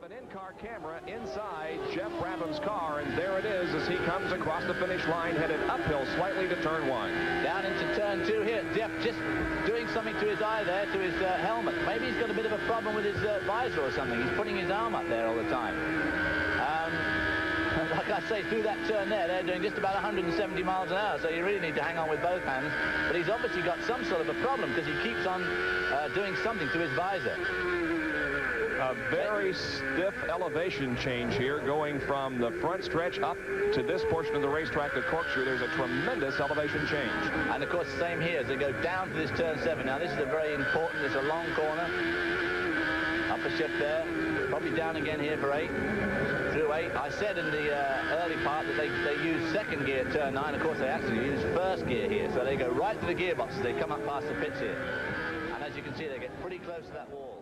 have an in-car camera inside Geoff Brabham's car, and there it is as he comes across the finish line, headed uphill slightly to turn one. Down into turn two here. Geoff just doing something to his eye there, to his uh, helmet. Maybe he's got a bit of a problem with his uh, visor or something. He's putting his arm up there all the time. Um, like I say, through that turn there, they're doing just about 170 miles an hour, so you really need to hang on with both hands. But he's obviously got some sort of a problem because he keeps on uh, doing something to his visor. A very stiff elevation change here going from the front stretch up to this portion of the racetrack at Corkscrew. There's a tremendous elevation change. And of course, same here as they go down to this turn seven. Now, this is a very important, it's a long corner. Upper shift there. Probably down again here for eight. Through eight. I said in the uh, early part that they, they use second gear turn nine. Of course, they actually use first gear here. So they go right to the gearbox as they come up past the pits here. And as you can see, they get pretty close to that wall.